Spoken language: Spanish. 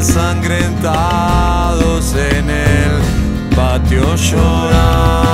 ensangrentados en el patio llorando.